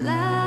love.